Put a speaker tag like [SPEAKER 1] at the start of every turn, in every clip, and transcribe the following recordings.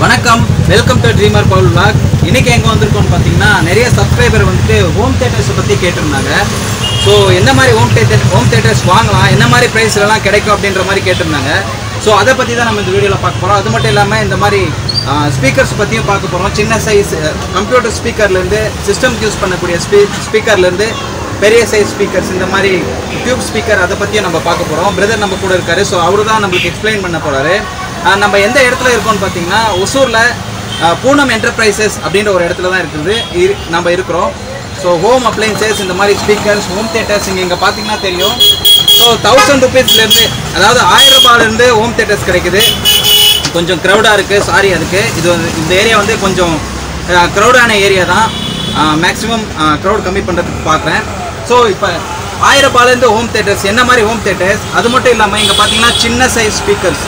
[SPEAKER 1] வணக்கம். Welcome to dreamer Paul blog இன்னைக்கு எங்கே வந்திருக்கோம்னு பார்த்தீங்கன்னா நிறைய சப்ஸ்கிரைபர் வந்துட்டு ஹோம் தேட்டர்ஸை பற்றி கேட்டிருந்தாங்க. ஸோ எந்த மாதிரி ஹோம் தேட்டர் ஹோம் தேட்டர்ஸ் வாங்கலாம் என்ன மாதிரி ப்ரைஸ்லலாம் கிடைக்கும் அப்படின்ற மாதிரி கேட்டிருந்தாங்க. ஸோ அதை பற்றி தான் நம்ம இந்த வீடியோவில் பார்க்க போகிறோம் அது மட்டும் இல்லாமல் இந்த மாதிரி ஸ்பீக்கர்ஸ் பற்றியும் பார்க்க போகிறோம் சின்ன சைஸ் கம்ப்யூட்டர் ஸ்பீக்கர்லேருந்து சிஸ்டம்க்கு யூஸ் பண்ணக்கூடிய ஸ்பீ ஸ்பீக்கர்லேருந்து பெரிய சைஸ் ஸ்பீக்கர்ஸ் இந்த மாதிரி டியூப் ஸ்பீக்கர் அதை பற்றியும் நம்ம பார்க்க போகிறோம் பிரதர் நம்ம கூட இருக்காரு. ஸோ அவரு தான் நம்மளுக்கு எக்ஸ்பிளைன் பண்ண போகிறாரு நம்ம எந்த இடத்துல இருக்கோம்னு பார்த்தீங்கன்னா ஒசூரில் பூனம் என்டர்பிரைசஸ் அப்படின்ற ஒரு இடத்துல தான் இருக்குது. இரு- நம்ம இருக்கிறோம். ஸோ ஹோம் அப்ளைன்சஸ் இந்த மாதிரி ஸ்பீக்கர்ஸ் ஹோம் தேட்டர்ஸ் இங்கே இங்கே பார்த்தீங்கன்னா தெரியும். ஸோ தௌசண்ட் ருபீஸ்லேருந்து அதாவது ஆயிரம் ரூபாயிலேருந்து ஹோம் தேட்டர்ஸ் கிடைக்குது. கொஞ்சம் க்ரௌடாக இருக்குது சாரி அதுக்கு. இது வந்து இந்த ஏரியா வந்து கொஞ்சம் க்ரௌடான ஏரியா தான். மேக்ஸிமம் க்ரௌட் கம்மி பண்ணுறதுக்கு பார்க்குறேன். ஸோ இப்போ ஆயிரம் ரூபாயிலேருந்து ஹோம் தேட்டர்ஸ் என்ன மாதிரி ஹோம் தேட்டர்ஸ் அது மட்டும் இல்லாமல் இங்கே பார்த்தீங்கன்னா சின்ன சைஸ் ஸ்பீக்கர்ஸ்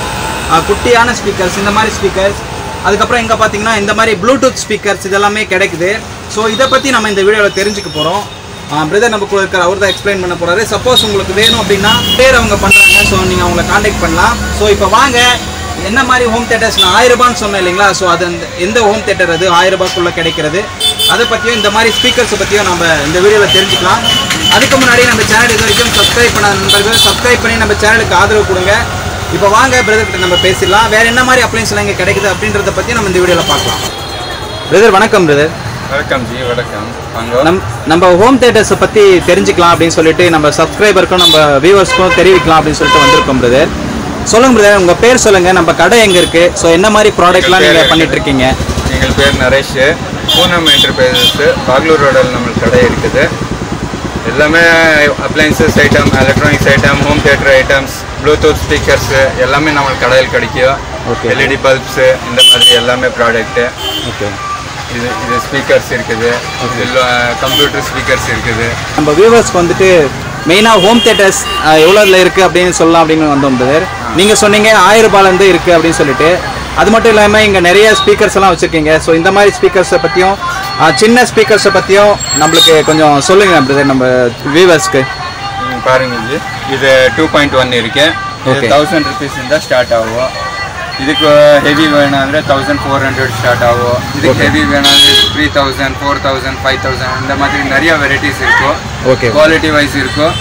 [SPEAKER 1] குட்டியான ஸ்பீக்கர்ஸ் இந்த மாதிரி ஸ்பீக்கர்ஸ் அதுக்கப்புறம் இங்கே பார்த்தீங்கன்னா இந்த மாதிரி ப்ளூடூத் ஸ்பீக்கர்ஸ் இதெல்லாமே கிடைக்குது. ஸோ இதை பற்றி நம்ம இந்த வீடியோவில் தெரிஞ்சுக்க போகிறோம் பிரதர் நம்ம கூட இருக்கிற அவர் தான் எக்ஸ்பிளைன் பண்ண போகிறாரு சப்போஸ் உங்களுக்கு வேணும் அப்படின்னா பேர் அவங்க பண்ணுறாங்க ஸோ நீங்கள் அவங்கள காண்டாக்ட் பண்ணலாம். ஸோ இப்போ வாங்க என்ன மாதிரி ஹோம் தேட்டர்ஸ் நான் ஆயிரம் ரூபான்னு சொன்னேன் இல்லைங்களா? ஸோ அது அந்த- எந்த ஹோம் தேட்டர் அது? ஆயிரம் கிடைக்கிறது. அதை பற்றியும் இந்த மாதிரி ஸ்பீக்கர்ஸை பற்றியும் நம்ம இந்த வீடியோவில் தெரிஞ்சுக்கலாம். அதுக்கு முன்னாடி நம்ம சேனல் இது வரைக்கும் சப்ஸ்கிரைப் பண்ண நண்பர்கள் சப்ஸ்கிரைப் பண்ணி நம்ம சேனலுக்கு ஆதரவு கொடுங்க. இப்போ வாங்க பிரதர் கிட்ட நம்ம பேசிடலாம். வேற என்ன மாதிரி அப்ளைன்ஸ்லாம் இங்கே கிடைக்குது அப்படின்றத பற்றி நம்ம இந்த வீடியோவில் பார்க்கலாம். பிரதர் வணக்கம் பிரதர்
[SPEAKER 2] வணக்கம் ஜி வணக்கம். வாங்க.
[SPEAKER 1] நம் நம்ம ஹோம் தேட்டர்ஸை பற்றி தெரிஞ்சுக்கலாம் அப்படின்னு சொல்லிட்டு நம்ம சப்ஸ்கிரைபருக்கும் நம்ம வியூவர்ஸ்க்கும் தெரிவிக்கலாம் அப்படின்னு சொல்லிட்டு வந்திருக்கோம் பிரதர் சொல்லுங்க பிரதர் உங்கள் பேர் சொல்லுங்கள் நம்ம கடை எங்கே இருக்குது ஸோ என்ன மாதிரி ப்ராடக்ட்லாம் நீங்கள் பண்ணிட்டு இருக்கீங்க?
[SPEAKER 2] எங்கள் பேர் நரேஷ். பூனம் என்டர்பிரைசஸ் பாக்லூர் ரோடில் நம்மளுக்கு கடை இருக்குது. எல்லாமே appliances item electronics item home theatre items Bluetooth speakers எல்லாமே நம்மளுக்கு கடையில் கிடைக்கும்.
[SPEAKER 1] Okay.
[SPEAKER 2] எல்இடி பல்ப்ஸு இந்த மாதிரி எல்லாமே ப்ராடக்ட்டு
[SPEAKER 1] ஓகே
[SPEAKER 2] இது இது ஸ்பீக்கர்ஸ் இருக்குது. கம்ப்யூட்டர் ஸ்பீக்கர்ஸ் இருக்குது.
[SPEAKER 1] நம்ம வியூவர்ஸ்க்கு வந்துட்டு மெயினாக ஹோம் தேட்டர்ஸ் எவ்வளோல இருக்குது அப்படின்னு சொல்லலாம் அப்படின்னு வந்தோம் பிரதர் நீங்கள் சொன்னீங்க ஆயிரம் ரூபாயிலேருந்து இருக்குது அப்படின்னு சொல்லிட்டு. அது மட்டும் இல்லாமல் இங்கே நிறைய ஸ்பீக்கர்ஸ் எல்லாம் வச்சுருக்கீங்க. ஸோ இந்த மாதிரி ஸ்பீக்கர்ஸை பற்றியும் சின்ன ஸ்பீக்கர்ஸை பற்றியும் நம்மளுக்கு கொஞ்சம் சொல்லுங்கள் பிரதர் நம்ம வியூவர்ஸ்க்கு
[SPEAKER 2] பாருங்க ஜி இது டூ பாயிண்ட் ஒன் இருக்கு இது
[SPEAKER 1] Okay.
[SPEAKER 2] தௌசண்ட் ருபீஸ் ಇಂದ ಸ್ಟಾರ್ಟ್ ಆಗುವ ಇದಕ್ಕೆ ಹೆವಿ ವೇಣ ಅಂದರೆ ತೌಸಂಡ್ ಫೋರ್ ಹಂಡ್ರೆಡ್ ಸ್ಟಾರ್ಟ್ ஆகும் இதுக்கு ஹெவி வேணும் three thousand four thousand five thousand இந்த மாதிரி நிறைய வெரைட்டிஸ் இருக்கும்
[SPEAKER 1] ஓகே
[SPEAKER 2] குவாலிட்டி வைஸ் இருக்கும்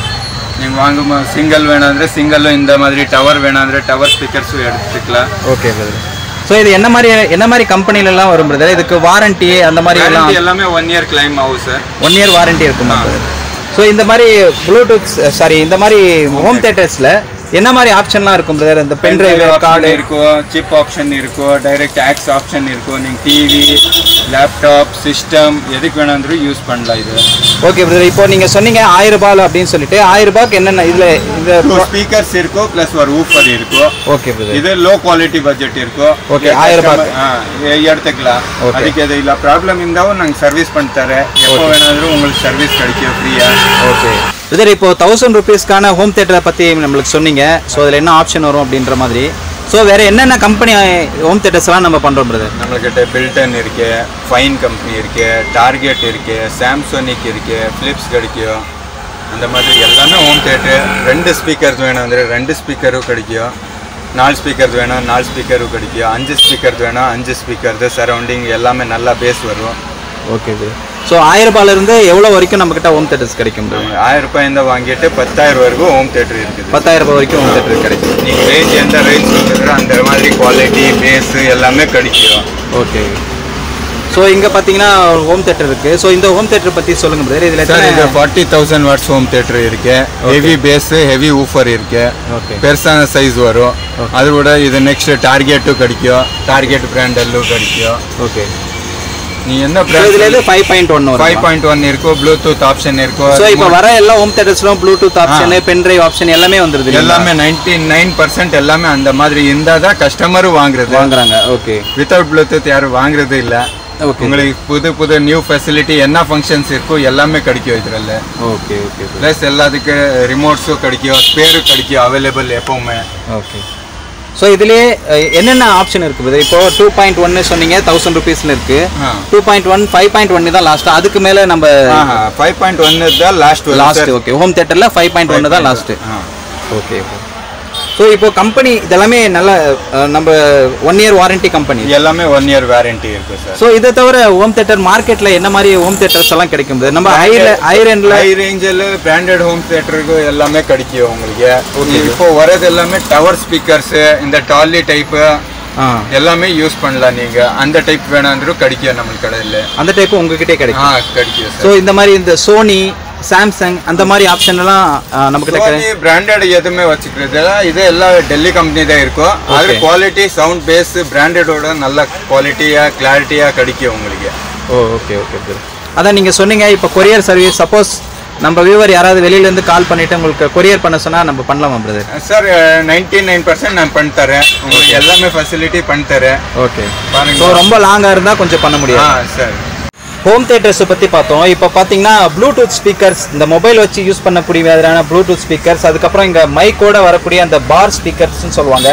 [SPEAKER 2] நீங்கள் வாங்கும் சிங்கிள் வேணும் ಅಂದರೆ சிங்கிளும் இந்த மாதிரி டவர் வேணும் ಅಂದರೆ டவர் ஸ்பீக்கர்ஸும் எடுத்துக்கலாம்
[SPEAKER 1] ஓகே பிரதர் ஸோ இது என்ன மாதிரி என்ன மாதிரி கம்பெனிலலாம் வரும் பிரதர் இதுக்கு வாரண்டி அந்த மாதிரி எல்லாம்
[SPEAKER 2] Guarantee எல்லாமே ஒன் இயர் கிளைம் ஆகும் சார்
[SPEAKER 1] ஒன் இயர் வாரண்டி இருக்குமா ஸோ இந்த மாதிரி ப்ளூடூத் சாரி இந்த மாதிரி ஹோம் தேட்டர்ஸில் என்ன மாதிரி ஆப்ஷன்லாம் இருக்கும் பிரதர் இந்த பென் டிரைவ் கார்டு
[SPEAKER 2] இருக்கும் சிப் ஆப்ஷன் இருக்கும் டைரக்ட் ஆக்ஸ் ஆப்ஷன் இருக்கும் நீங்கள் டிவி லேப்டாப் சிஸ்டம் எதுக்கு வேணாலும் யூஸ் பண்ணலாம் இது.
[SPEAKER 1] ஓகே பிரதர் இப்போ நீங்கள் சொன்னீங்க ஆயிரம் ரூபாய் அப்படின்னு சொல்லிட்டு ஆயிரம் ரூபாய்க்கு என்னென்ன இதில் இந்த
[SPEAKER 2] ஸ்பீக்கர்ஸ் இருக்கோ ப்ளஸ் ஒரு ஊஃபர் இருக்கோ
[SPEAKER 1] ஓகே பிரதர்
[SPEAKER 2] இது லோ குவாலிட்டி பட்ஜெட் இருக்கோ
[SPEAKER 1] ஓகே ஆயிரம்
[SPEAKER 2] ரூபாய் எடுத்துக்கலாம். அதுக்கு எது இல்லை. ப்ராப்ளம் இருந்தாலும் நாங்கள் சர்வீஸ் பண்ணி தரேன். எப்போ வேணாலும் உங்களுக்கு சர்வீஸ் கிடைக்கும் ஃப்ரீயாக
[SPEAKER 1] ஓகே பிரதர் இப்போ தௌசண்ட் ருபீஸ்க்கான ஹோம் தேட்டரை பற்றி நம்மளுக்கு சொன்னீங்க. ஸோ அதில் என்ன ஆப்ஷன் வரும் அப்படின்ற மாதிரி. ஸோ வேறு என்னென்ன கம்பெனி ஹோம் தேட்டர்ஸ்லாம் நம்ம பண்ணுறோம் பிரதர்
[SPEAKER 2] நம்மக்கிட்ட பில்டன் இருக்குது ஃபைன் கம்பெனி இருக்குது டார்கெட் இருக்குது சாம்சோனிக் இருக்குது ஃபிலிப்ஸ் கிடைக்கும் அந்த மாதிரி எல்லாமே ஹோம் தேட்டர் ரெண்டு ஸ்பீக்கர்ஸ் வேணும் வந்து ரெண்டு ஸ்பீக்கரும் கிடைக்கும் நாலு ஸ்பீக்கர்ஸ் வேணும் நாலு ஸ்பீக்கரும் கிடைக்கும் அஞ்சு ஸ்பீக்கர்ஸ் வேணும் அஞ்சு ஸ்பீக்கர்ஸ் சரௌண்டிங் எல்லாமே நல்லா பேஸ் வரும்.
[SPEAKER 1] ஓகே சார் ஸோ ஆயிரம் ரூபாயிலிருந்து எவ்வளோ வரைக்கும் நம்மக்கிட்ட ஹோம் தேட்டர்ஸ் கிடைக்கும்?
[SPEAKER 2] நம்ம ஆயிரம் ரூபாಯಿಂದ வாங்கிட்டு பத்தாயிரம் வரைக்கும் ஹோம் தேட்டர் இருக்குது.
[SPEAKER 1] பத்தாயிரம் ரூபாய் வரைக்கும் ஹோம் தேட்டர் கிடைக்கும்.
[SPEAKER 2] நீங்கள் ரேஞ்ச் எந்த ரேஞ்ச் சொல்லுறோ அந்த மாதிரி குவாலிட்டி பேஸ் எல்லாமே கிடைக்கும்.
[SPEAKER 1] ஓகே ஸோ இங்கே பார்த்தீங்கன்னா ஹோம் தேட்டர் இருக்குது ஸோ இந்த ஹோம் தேட்டர் பற்றி சொல்லுங்கள் பிரதர் இதில்
[SPEAKER 2] சார் இது forty thousand watts home theatre இருக்கு. ஹெவி பேஸ் ஹெவி ஊஃபர் இருக்கு.
[SPEAKER 1] ஓகே
[SPEAKER 2] பெருசான சைஸ் வரும். அதோட இது நெக்ஸ்ட் டார்கெட்டும் கிடைக்கும். டார்கெட் பிராண்டல்லும் கிடைக்கும்.
[SPEAKER 1] ஓகே
[SPEAKER 2] நீ என்ன
[SPEAKER 1] இதில் பாயிண்ட் ஒன் வரும்.
[SPEAKER 2] ஃபைவ் பாயிண்ட் ஒன் இருக்கும் ப்ளூடூத் ஆப்ஷன் இருக்கும்
[SPEAKER 1] ஸோ இப்போ வர எல்லா home தேட்டர்ஸ்லும் Bluetooth option pen drive option எல்லாமே வந்துருது?
[SPEAKER 2] எல்லாமே நைன்டி நைன் பர்சன்ட் எல்லாமே அந்த மாதிரி இருந்தால் தான் கஸ்டமரும் வாங்குறது.
[SPEAKER 1] வாங்குறாங்க ஓகே
[SPEAKER 2] வித்தவுட் ப்ளூடூத் யாரும் வாங்குறது இல்லை. உங்களுக்கு புது புது நியூ ஃபெசிலிட்டி என்ன ஃபங்க்ஷன்ஸ் இருக்கோ எல்லாமே கிடைக்கும் இதில்
[SPEAKER 1] ஓகே ஓகே
[SPEAKER 2] ப்ளஸ் எல்லாத்துக்கு ரிமோட்ஸும் கிடைக்கும் ஸ்பேரும் கிடைக்கும் அவைலபிள் எப்பவுமே.
[SPEAKER 1] ஓகே ஸோ இதுலேயே என்னென்ன ஆப்ஷன் இருக்குது? இப்போ டூ பாயிண்ட் ஒன்னு சொன்னீங்க தௌசண்ட் ருபீஸில் இருக்குது
[SPEAKER 2] ஆ.
[SPEAKER 1] Two point one five point one தான் லாஸ்ட் அதுக்கு மேலே நம்ம
[SPEAKER 2] ஃபைவ் பாயிண்ட் ஒன் தான் லாஸ்ட்
[SPEAKER 1] லாஸ்ட் ஓகே ஹோம் தேட்டரில் ஃபைவ் பாயிண்ட் ஒன்று தான் லாஸ்ட்டு
[SPEAKER 2] ஆ.
[SPEAKER 1] ஓகே ஸோ இப்போ கம்பெனி இதெல்லாமே நல்ல நம்ம ஒன் இயர் வாரண்டி கம்பெனி
[SPEAKER 2] எல்லாமே ஒன் இயர் வாரண்டி இருக்கு சார்
[SPEAKER 1] ஸோ இதை தவிர ஹோம் தேட்டர் மார்க்கெட்டில் என்ன மாதிரி ஹோம் தேட்டர்ஸ் எல்லாம் கிடைக்கும்? நம்ம ஹைல ஹை ரெண்டில்
[SPEAKER 2] ஹை ரேஞ்சில் பிராண்டட் ஹோம் தியேட்டருக்கு எல்லாமே கிடைக்கும் உங்களுக்கு. இப்போ வரது எல்லாமே டவர் ஸ்பீக்கர்ஸ் இந்த டாலி டைப்பு எல்லாமே யூஸ் பண்ணலாம் நீங்க. அந்த டைப் வேணாந்துரும் கிடைக்கும் நம்மளுக்கு கடையில்.
[SPEAKER 1] அந்த டைப் உங்ககிட்டே கிடைக்கும்.
[SPEAKER 2] கிடைக்கும்
[SPEAKER 1] ஸோ இந்த மாதிரி இந்த சோனி சாம்சங் அந்த மாதிரி ஆப்ஷன் எல்லாம் நம்ம கிட்ட கிடைக்கும்
[SPEAKER 2] சோனி பிராண்டட் எதுவுமே வச்சுக்கிறது. இது எல்லாம் டெல்லி கம்பெனி தான் இருக்கும். அது. குவாலிட்டி சவுண்ட் பேஸ் பிராண்டடோட நல்ல குவாலிட்டியா கிளாரிட்டியா கிடைக்கும் உங்களுக்கு.
[SPEAKER 1] ஓ ஓகே ஓகே ப்ரோ அதான் நீங்கள் சொன்னீங்க இப்போ கொரியர் சர்வீஸ் சப்போஸ் நம்ம வியூவர் யாராவது வெளியிலேருந்து கால் பண்ணிட்டு உங்களுக்கு கொரியர் பண்ண சொன்னால் நம்ம பண்ணலாமா brother
[SPEAKER 2] sir ninety nine percent நான் பண்ணி தரேன். உங்களுக்கு எல்லாமே ஃபெசிலிட்டி பண்ணி தரேன்.
[SPEAKER 1] ஓகே ஸோ ரொம்ப லாங்காக இருந்தால் கொஞ்சம் பண்ண
[SPEAKER 2] ஆ
[SPEAKER 1] முடியாது
[SPEAKER 2] சார்.
[SPEAKER 1] ஹோம் தேட்டர்ஸை பற்றி பார்த்தோம். இப்போ பார்த்தீங்கன்னா ப்ளூடூத் ஸ்பீக்கர்ஸ் இந்த மொபைல் வச்சு யூஸ் பண்ணக்கூடிய மாதிரியான ப்ளூடூத் ஸ்பீக்கர்ஸ் அதுக்கப்புறம் இங்கே மைக்கோட வரக்கூடிய அந்த பார் ஸ்பீக்கர்ஸ்னு சொல்லுவாங்க.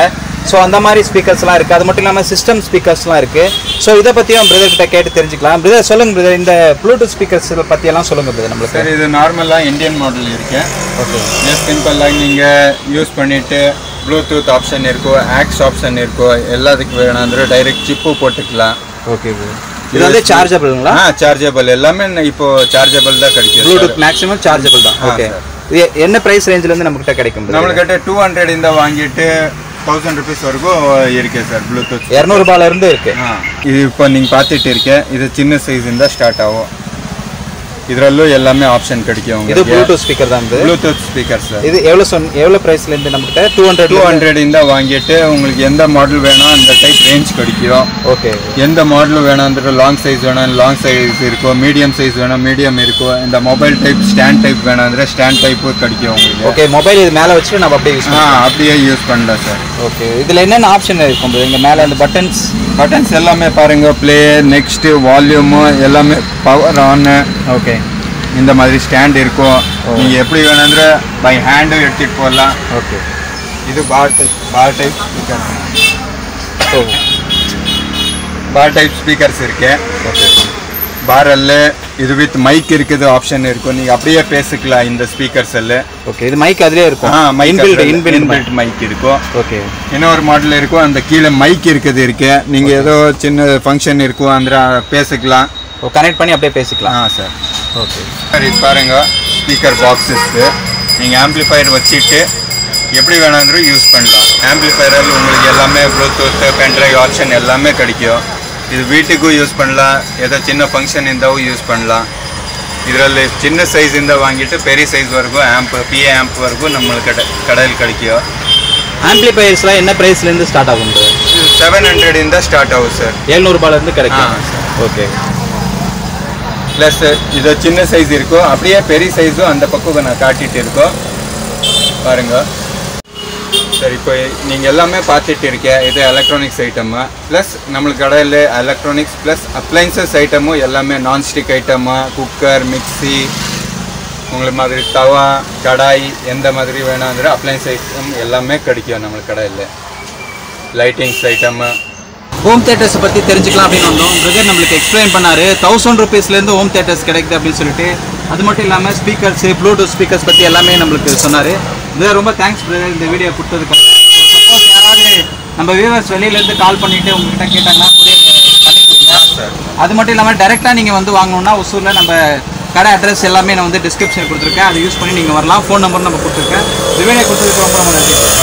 [SPEAKER 1] ஸோ அந்த மாதிரி ஸ்பீக்கர்ஸ்லாம் இருக்குது அது மட்டும் இல்லாமல் சிஸ்டம் ஸ்பீக்கர்ஸ்லாம் இருக்குது ஸோ இதை பற்றியும் பிரதர் கிட்ட கேட்டு தெரிஞ்சுக்கலாம். பிரதர் சொல்லுங்க பிரதர் இந்த ப்ளூடூத் ஸ்பீக்கர்ஸ் பற்றியெல்லாம் சொல்லுங்க பிரதர் நம்மளுக்கு.
[SPEAKER 2] சார் இது நார்மலாக இந்தியன் மாடல் இருக்கு.
[SPEAKER 1] ஓகே
[SPEAKER 2] சிம்பிளாக நீங்கள் யூஸ் பண்ணிட்டு ப்ளூடூத் ஆப்ஷன் இருக்கும் ஆக்ஸ் ஆப்ஷன் இருக்கும் எல்லாத்துக்கு வேணாந்துரும் டைரெக்ட் சிப்பு போட்டுக்கலாம்.
[SPEAKER 1] ஓகே பிரதர் இது வந்து சார்ஜபிளுங்களா
[SPEAKER 2] ஆ சார்ஜபிள் எல்லாமே இப்போ சார்ஜபிள் தான் கிடைக்கும்
[SPEAKER 1] ப்ளூடூத் மேக்ஸிமம் சார்ஜபிள் தான். ஓகே என்ன ப்ரைஸ் ரேஞ்சிலேருந்து நம்மகிட்ட கிடைக்கும்?
[SPEAKER 2] நம்மளுக்கிட்ட டூ ஹண்ட்ரட் இந்த வாங்கிட்டு தௌசண்ட் ருபீஸ் வரைக்கும் இருக்கு சார் ப்ளூடூத்
[SPEAKER 1] இரநூறுபால இருந்து இருக்கு.
[SPEAKER 2] இது இப்போ நீங்கள் பார்த்துட்டு இருக்கேன். இது சின்ன சைஸ் இருந்தால் ஸ்டார்ட் ஆகும். ಇದರಲ್ಲೂ எல்லாமே ஆப்ஷன் கிடைக்கும்
[SPEAKER 1] இது
[SPEAKER 2] உங்களுக்கு
[SPEAKER 1] ப்ளூடூத் ஸ்பீக்கர் தான் இது
[SPEAKER 2] ப்ளூடூத் ஸ்பீக்கர் சார்
[SPEAKER 1] இது எவ்வளோ சொன் எவ்வளோ ப்ரைஸ்ல இருந்து நம்மகிட்ட டூ ஹண்ட்ரட்
[SPEAKER 2] டூ ஹண்ட்ரட் இந்த வாங்கிட்டு உங்களுக்கு எந்த மாடல் வேணும் அந்த டைப் ரேஞ்ச் கிடைக்கும்
[SPEAKER 1] ஓகே
[SPEAKER 2] எந்த மாடல் வேணான்ற லாங் சைஸ் வேணும் லாங் சைஸ் இருக்கும் மீடியம் சைஸ் வேணும் மீடியம் இருக்கும் இந்த mobile type stand type வேணான்ற stand type கிடைக்கும் உங்களுக்கு
[SPEAKER 1] ஓகே மொபைல் இது மேலே வச்சுட்டு நம்ம அப்படியே யூஸ்
[SPEAKER 2] ஆ அப்படியே யூஸ் பண்ணலாம் சார்
[SPEAKER 1] ஓகே இதில் என்னென்ன ஆப்ஷன் இருக்கும் இங்கே மேலே அந்த பட்டன்ஸ்
[SPEAKER 2] பட்டன்ஸ் எல்லாமே பாருங்கள் ப்ளே நெக்ஸ்ட்டு வால்யூமு எல்லாமே பவர் ஆனு
[SPEAKER 1] ஓகே
[SPEAKER 2] இந்த மாதிரி ஸ்டாண்ட் இருக்கும். Oh. நீங்கள் எப்படி வேணுன்ற பை ஹேண்டும் எடுத்துகிட்டு போகலாம்
[SPEAKER 1] ஓகே
[SPEAKER 2] இது bar type bar type speaker
[SPEAKER 1] ஓ
[SPEAKER 2] பார் டைப் ஸ்பீக்கர்ஸ் இருக்கு. ஓகே பாரல்ல இது வித் மைக் இருக்குது ஆப்ஷன் இருக்கும் நீங்க அப்படியே பேசிக்கலாம் இந்த ஸ்பீக்கர்ஸ் எல்ல
[SPEAKER 1] ஓகே இது மைக் அதுலயே இருக்கும்.
[SPEAKER 2] ஆ மைக்
[SPEAKER 1] இன்பில்ட் இன்பில்ட்
[SPEAKER 2] மைக் இருக்கும்
[SPEAKER 1] ஓகே
[SPEAKER 2] இன்னொரு மாடல் இருக்கும் அந்த கீழே மைக் இருக்குது இருக்கு. நீங்க ஏதோ சின்ன ஃபங்க்ஷன் இருக்கும் அந்த பேசிக்கலாம்.
[SPEAKER 1] Oh, கனெக்ட் பண்ணி அப்படியே பேசிக்கலாம்.
[SPEAKER 2] ஆ சார்
[SPEAKER 1] ஓகே
[SPEAKER 2] சரி இது பாருங்க ஸ்பீக்கர் பாக்ஸஸ்க்கு நீங்கள் ஆம்ப்ளிஃபையர் வச்சுட்டு எப்படி வேணாலும் யூஸ் பண்ணலாம். ஆம்ப்ளிஃபையரில் உங்களுக்கு எல்லாமே ப்ளூடூத் பென்ட்ரைவ் ஆப்ஷன் எல்லாமே கிடைக்கும். இது வீட்டுக்கும் யூஸ் பண்ணலாம் ஏதோ சின்ன ஃபங்க்ஷன் இருந்தாவும் யூஸ் பண்ணலாம் ಇದರಲ್ಲಿ ಚಿನ್ನ ಸೈಜಿಂದ ವಾಂಗಿಟ್ಟು ಪೆರಿ ಸೈಜ್ವರೆಗೂ ಆ್ಯಂಪ್ ಪಿ ಎ ಆ್ಯಂಪ್ ವರೆಗೂ ನಮ್ಮ ಕಡೆ ಕಡೆಯಲ್ಲಿ ಕಡಿಕೆಯೋ
[SPEAKER 1] ஆம்பிளிஃபையர்ஸ்லாம் என்ன ப்ரைஸ்லேருந்து ஸ்டார்ட் ஆகும் bro?
[SPEAKER 2] ಇದು ಸೆವೆನ್ ಹಂಡ್ರೆಡಿಂದ ಸ್ಟಾರ್ಟ್ ಆಗುತ್ತೆ ಸರ್
[SPEAKER 1] எழுநூறுபாலேருந்து கிடைக்கும்
[SPEAKER 2] ஆ, sir.
[SPEAKER 1] ஓகே
[SPEAKER 2] ப்ளஸ் இது சின்ன சைஸ் இருக்கும் அப்படியே பெரிய சைஸும் அந்த பக்கம் நான் காட்டிட்டு இருக்கோம் பாருங்க சரி இப்போ நீங்கள் எல்லாமே பார்த்துட்டு இருக்கேன் இது எலக்ட்ரானிக்ஸ் ஐட்டமு ப்ளஸ் நம்மளுக்கு கடையில் எலக்ட்ரானிக்ஸ் ப்ளஸ் அப்ளைன்சஸ் ஐட்டமும் எல்லாமே நான்ஸ்டிக் ஐட்டமு குக்கர் மிக்ஸி உங்களுக்கு மாதிரி தவா கடாய் எந்த மாதிரி வேணாங்கிற அப்ளைன்ஸ் ஐட்டம் எல்லாமே கிடைக்கும் நம்மளுக்கு கடையில். லைட்டிங்ஸ் ஐட்டமு
[SPEAKER 1] ஹோம் தேட்டர்ஸை பற்றி தெரிஞ்சுக்கலாம் அப்படின்னு வந்தோம். பிரதர் நம்மளுக்கு எக்ஸ்பிளைன் பண்ணார். தௌசண்ட் ருபீஸ்லேருந்து ஹோம் தேட்டர்ஸ் கிடைக்குது அப்படின்னு சொல்லிட்டு அது மட்டும் இல்லாமல் ஸ்பீக்கர்ஸு ப்ளூடூத் ஸ்பீக்கர்ஸ் பற்றி எல்லாமே நம்மளுக்கு சொன்னார். பிரதர் ரொம்ப தேங்க்ஸ் பிரதர் இந்த வீடியோ கொடுத்ததுக்காக சப்போஸ் யாராவது நம்ம வியூவர்ஸ் வெளியிலேருந்து கால் பண்ணிவிட்டு உங்ககிட்ட கேட்டாங்கன்னா கொரியர் பண்ணி கொடுங்க. அது மட்டும் இல்லாமல் டேரெக்டாக நீங்கள் வந்து வாங்கணும்னா ஒசூரில் நம்ம கடை அட்ரஸ் எல்லாமே நான் வந்து டிஸ்கிரிப்ஷன் கொடுத்துருக்கேன். அதை யூஸ் பண்ணி நீங்கள் வரலாம். ஃபோன் நம்பர் நம்ம கொடுத்துருக்கேன். இந்த வீடியோ கொடுத்ததுக்கு ரொம்ப ரொம்ப நன்றி.